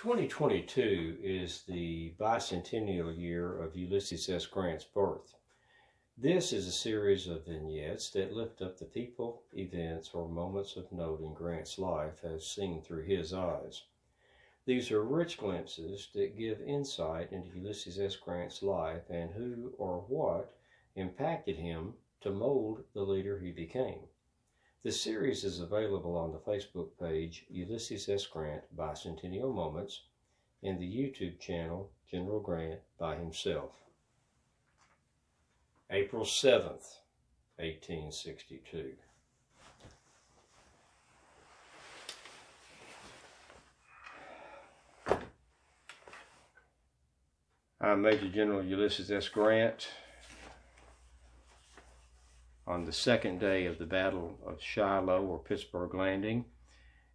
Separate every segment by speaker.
Speaker 1: 2022 is the bicentennial year of Ulysses S. Grant's birth. This is a series of vignettes that lift up the people, events, or moments of note in Grant's life as seen through his eyes. These are rich glimpses that give insight into Ulysses S. Grant's life and who or what impacted him to mold the leader he became. The series is available on the Facebook page Ulysses S. Grant Bicentennial Moments and the YouTube channel General Grant by himself. April 7th, 1862. I'm uh, Major General Ulysses S. Grant on the second day of the Battle of Shiloh or Pittsburg Landing.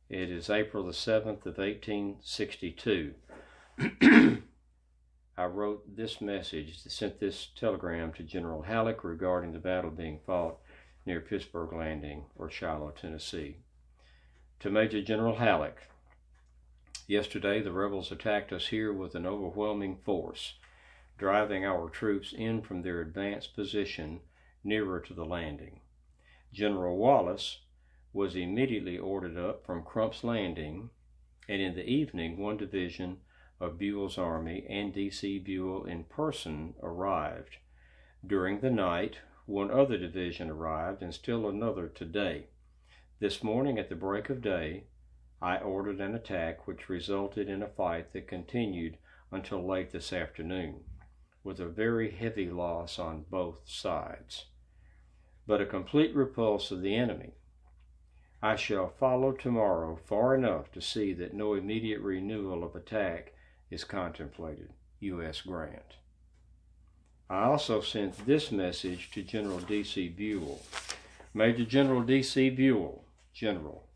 Speaker 1: It is April the 7th of 1862. I wrote this message, sent this telegram to General Halleck regarding the battle being fought near Pittsburg Landing or Shiloh, Tennessee. To Major General Halleck, yesterday the rebels attacked us here with an overwhelming force, driving our troops in from their advanced position nearer to the landing. General Wallace was immediately ordered up from Crump's Landing, and in the evening one division of Buell's army and D.C. Buell in person arrived. During the night, one other division arrived and still another today. This morning at the break of day, I ordered an attack which resulted in a fight that continued until late this afternoon, with a very heavy loss on both sides but a complete repulse of the enemy. I shall follow tomorrow far enough to see that no immediate renewal of attack is contemplated. U.S. Grant. I also sent this message to General D.C. Buell. Major General D.C. Buell, General.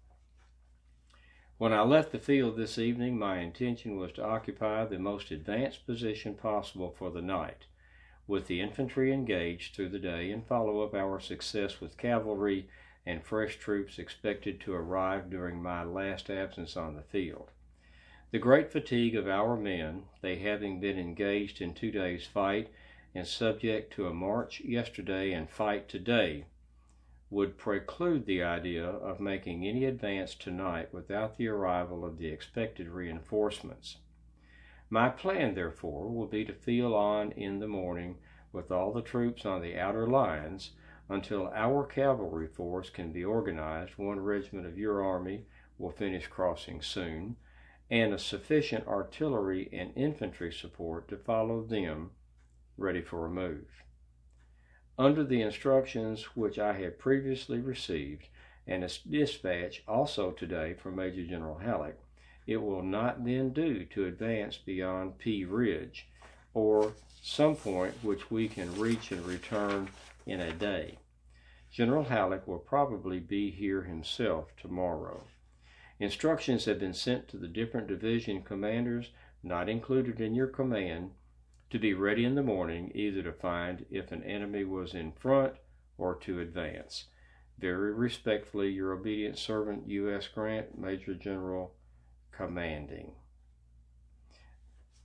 Speaker 1: When I left the field this evening, my intention was to occupy the most advanced position possible for the night with the infantry engaged through the day and follow up our success with cavalry and fresh troops expected to arrive during my last absence on the field. The great fatigue of our men, they having been engaged in two days' fight and subject to a march yesterday and fight today, would preclude the idea of making any advance tonight without the arrival of the expected reinforcements. My plan, therefore, will be to feel on in the morning with all the troops on the outer lines until our cavalry force can be organized. One regiment of your army will finish crossing soon, and a sufficient artillery and infantry support to follow them ready for a move. Under the instructions which I had previously received, and a dispatch also today from Major General Halleck, it will not then do to advance beyond Pea Ridge, or some point which we can reach and return in a day. General Halleck will probably be here himself tomorrow. Instructions have been sent to the different division commanders not included in your command to be ready in the morning either to find if an enemy was in front or to advance. Very respectfully, your obedient servant, U.S. Grant, Major General commanding.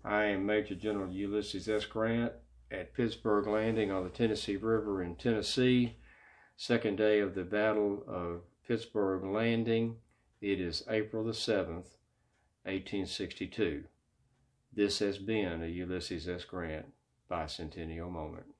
Speaker 1: I am Major General Ulysses S. Grant at Pittsburg Landing on the Tennessee River in Tennessee. Second day of the Battle of Pittsburg Landing. It is April the 7th, 1862. This has been a Ulysses S. Grant bicentennial moment.